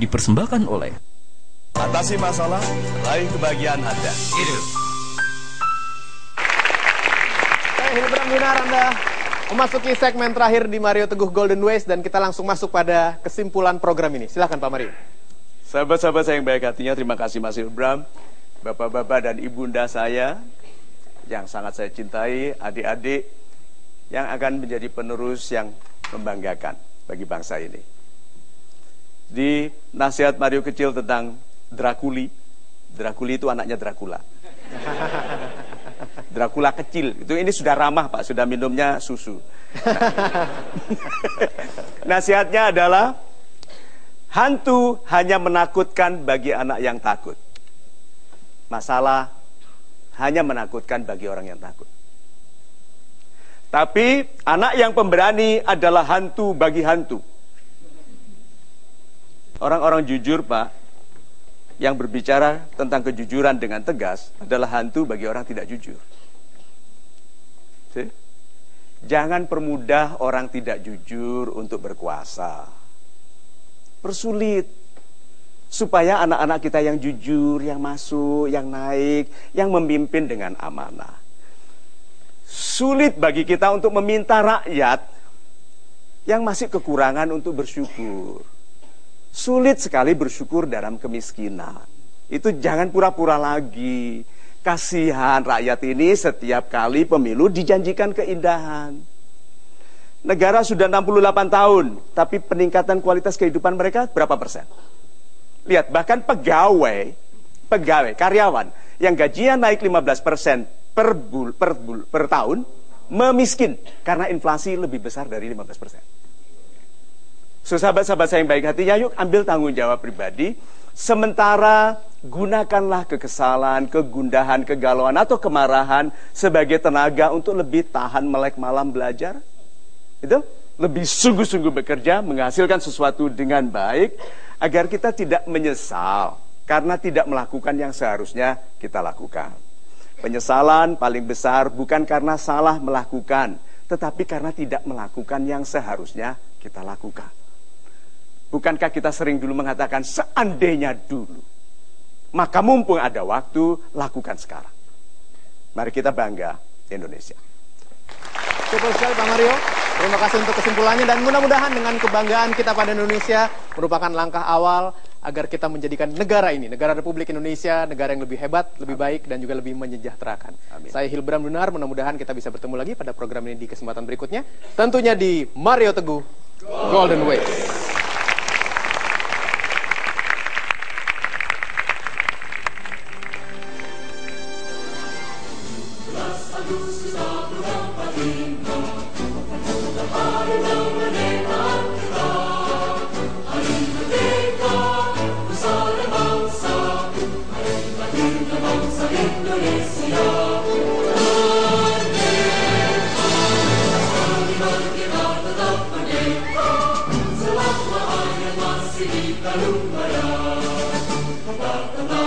dipersembahkan oleh Atasi masalah, raih kebahagiaan Anda. Hidup. Saya Hilbram Gunar, Anda memasuki segmen terakhir di Mario Teguh Golden Ways dan kita langsung masuk pada kesimpulan program ini. Silahkan Pak Mario. Sahabat-sahabat saya yang baik hatinya, terima kasih Mas Ilbram, Bapak-bapak dan Ibunda saya yang sangat saya cintai, adik-adik yang akan menjadi penerus yang membanggakan bagi bangsa ini. Di nasihat Mario kecil tentang Drakuli. Drakuli itu anaknya Dracula. Dracula kecil. Itu ini sudah ramah Pak, sudah minumnya susu. Nah. Nasihatnya adalah hantu hanya menakutkan bagi anak yang takut. Masalah hanya menakutkan bagi orang yang takut. Tapi anak yang pemberani adalah hantu bagi hantu. Orang-orang jujur, Pak, yang berbicara tentang kejujuran dengan tegas adalah hantu bagi orang tidak jujur. See? Jangan permudah orang tidak jujur untuk berkuasa. Persulit supaya anak-anak kita yang jujur, yang masuk, yang naik, yang memimpin dengan amanah. Sulit bagi kita untuk meminta rakyat yang masih kekurangan untuk bersyukur. Sulit sekali bersyukur dalam kemiskinan. Itu jangan pura-pura lagi. Kasihan rakyat ini setiap kali pemilu dijanjikan keindahan. Negara sudah 68 tahun, tapi peningkatan kualitas kehidupan mereka berapa persen? Lihat, bahkan pegawai, pegawai, karyawan yang gajinya naik 15 persen per, bul, per, bul, per tahun, memiskin karena inflasi lebih besar dari 15 persen. So, sahabat-sahabat saya yang baik hatinya, yuk ambil tanggung jawab pribadi. Sementara gunakanlah kekesalan, kegundahan, kegalauan, atau kemarahan sebagai tenaga untuk lebih tahan melek malam belajar. Itu lebih sungguh-sungguh bekerja, menghasilkan sesuatu dengan baik, agar kita tidak menyesal karena tidak melakukan yang seharusnya kita lakukan. Penyesalan paling besar bukan karena salah melakukan, tetapi karena tidak melakukan yang seharusnya kita lakukan. Bukankah kita sering dulu mengatakan seandainya dulu. Maka mumpung ada waktu, lakukan sekarang. Mari kita bangga Indonesia. Cukup sekali Pak Mario. Terima kasih untuk kesimpulannya dan mudah-mudahan dengan kebanggaan kita pada Indonesia merupakan langkah awal agar kita menjadikan negara ini, negara Republik Indonesia, negara yang lebih hebat, lebih baik dan juga lebih menyejahterakan. Amin. Saya Hilbram Dunar, mudah-mudahan kita bisa bertemu lagi pada program ini di kesempatan berikutnya, tentunya di Mario Teguh Golden Balloon, balloon,